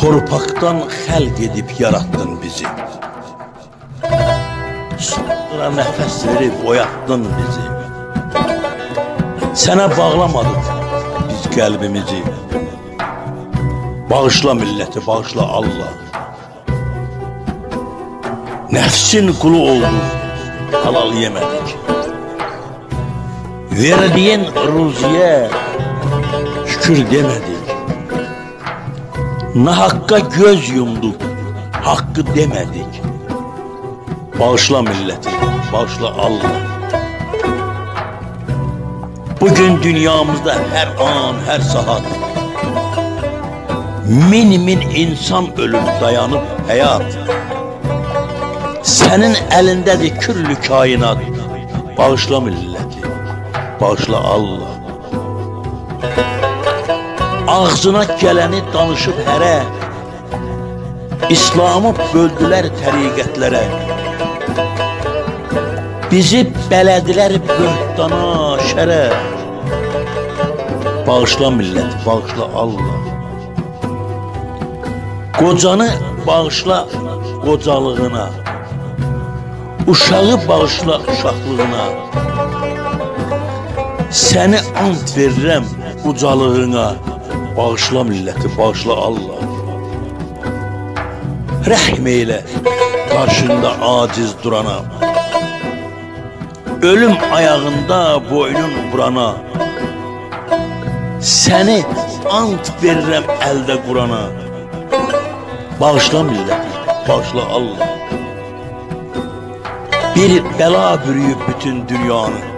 Torpaqdan xəlq edib yaratdın bizi. Sonra nəfəs verib oyatdın bizi. Sənə bağlamadıq biz qəlbimizi. Bağışla milləti, bağışla Allah. Nəfsin qulu olduq, halal yemədik. Verdiyin ruziyə şükür demədik. Nahakka göz yumduk, hakkı demedik. Bağışla milleti, bağışla Allah. Bugün dünyamızda her an, her saat min min insan ölüm dayanıp hayat. Senin elindedir küllü kainat. Bağışla milleti, bağışla Allah. Ağzına gələni danışıb hərə. İslamı böldülər təriqətlərə. Bizi bələdilər böhtana, şərə. Bağışla millət, bağışla Allah. Qocanı bağışla qocalığına. Uşağı bağışla uşaqlığına. Səni ant verirəm ucalığına Bağışla milleti, bağışla Allah. Rehm eyle karşında aciz durana. Ölüm ayağında boynun burana. Seni ant veririm elde Kur'an'a. Bağışla milleti, bağışla Allah. Bir bela bürüyüp bütün dünyanı.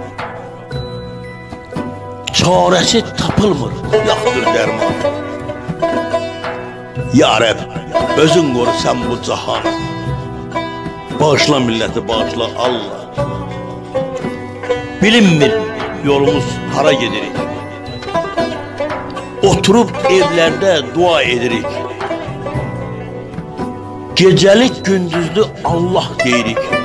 Çarəsi tapılmır, yaxdır dərman. Ya Rəb, özün qoru sən bu cahanı. Bağışla milləti, bağışla Allah. Bilinmir yolumuz hara gedirik. Oturub evlərdə dua edirik. Gecəlik gündüzlü Allah deyirik.